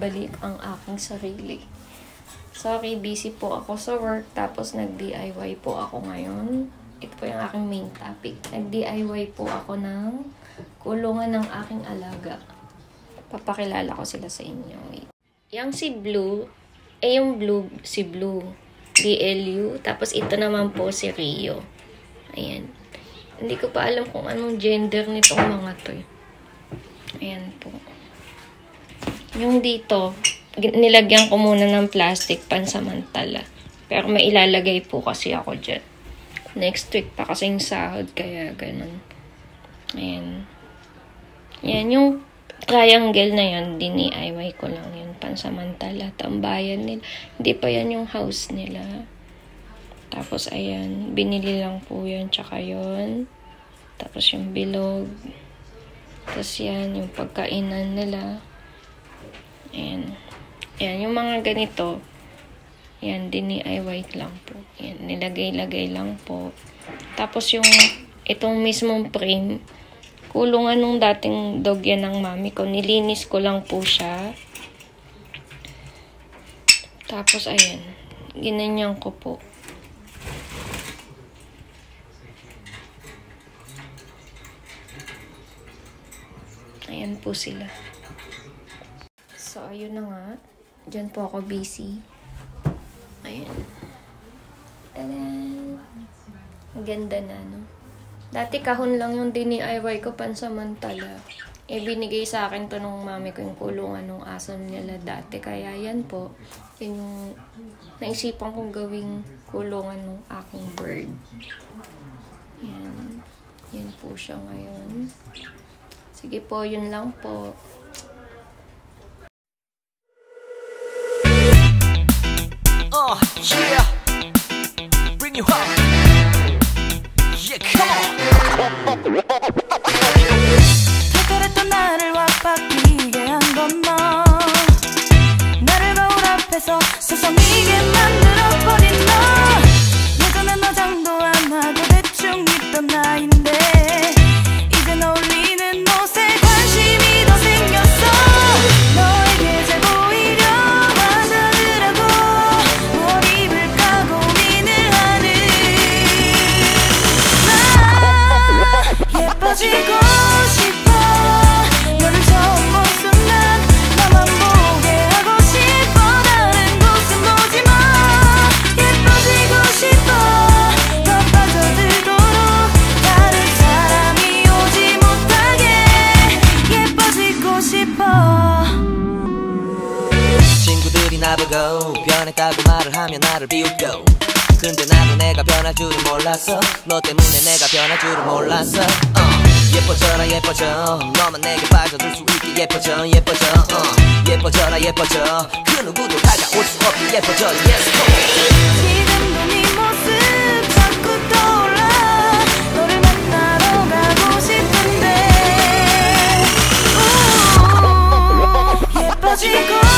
nagbabalik ang aking sarili. Sorry, busy po ako sa work, tapos nag-DIY po ako ngayon. Ito po yung aking main topic. Nag-DIY po ako ng kulungan ng aking alaga. Papakilala ko sila sa inyo. Yung si Blue, eh yung Blue, si Blue. BLU. Tapos ito naman po si Rio. Ayan. Hindi ko pa alam kung anong gender nitong mga to. eh. Ayan po. Yung dito, nilagyan ko muna ng plastic pansamantala. Pero may ilalagay po kasi ako dyan. Next week pa kasing sahod, kaya ganun. Ayan. Yan, yung triangle na yun, dini-IY ko lang yun, pansamantala. Tambayan nila. Hindi pa yan yung house nila. Tapos, ayan, binili lang po yun, tsaka yun. Tapos, yung bilog. Tapos, yan, yung pagkainan nila. Ayan. Ayan, yung mga ganito, yan, dini-IY lang po. Yan, nilagay-lagay lang po. Tapos, yung, itong mismong frame, kulungan nung dating dog yan ng mami ko. Nilinis ko lang po siya. Tapos, ayan. Ginanyan ko po. Ayan po sila. Ayun na nga. Diyan po ako busy. Ayan. Tadan! Ang ganda na, no? Dati kahon lang yung dini-IY ko pansamantala. Eh, binigay sa akin to nung mami ko yung kulungan nung aso nila dati. Kaya yan po, yun yung naisipan kong gawing kulungan ng aking bird. Yan. Yan po siya ngayon. Sige po, yun lang po. Uh, yeah. Bring you home. Yeah, come on. 특별했던 나를 와바뀌게 한 건 너 나를 거울 앞에서 서성이게 만 변할 줄은 몰랐어. 너 때문에 내가 변할 줄은 몰랐어. 어. 예뻐져라 예뻐져. 너만 내게 빠져들 수 있게 예뻐져 예뻐져. 어. 예뻐져라 예뻐져. 그 누구도 다가올 수 없게 예뻐져. Yes 지금도 네 모습 자꾸 떠올라. 너를 만나러 가고 싶은데. 우 예뻐지고